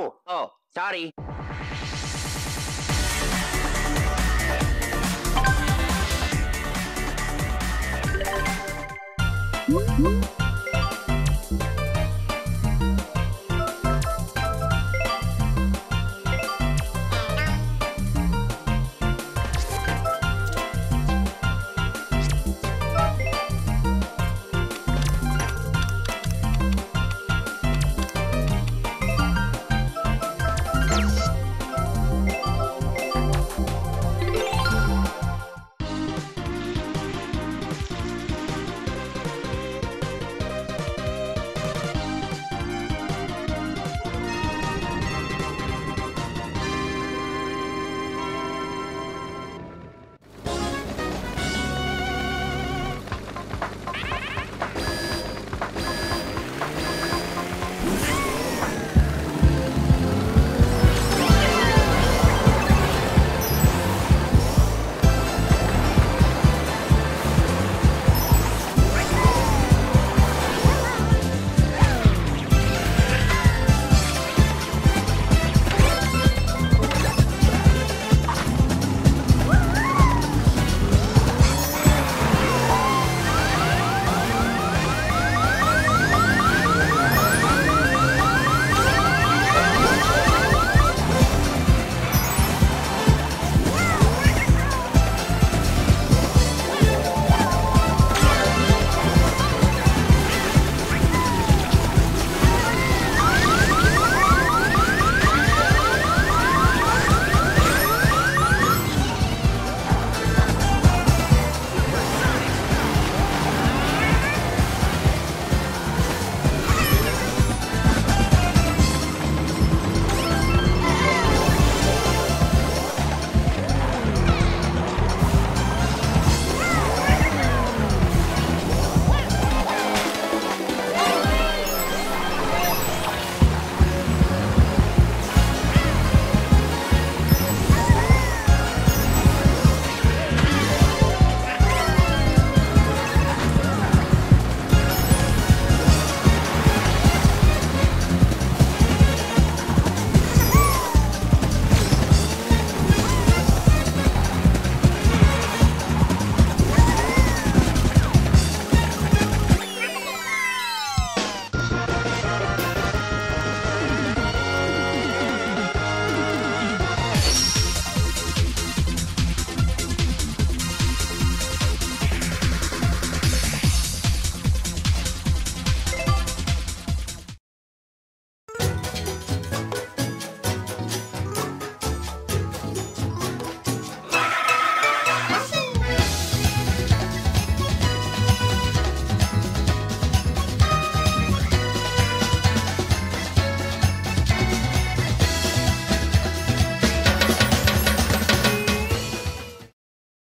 Oh, Toddy. sorry.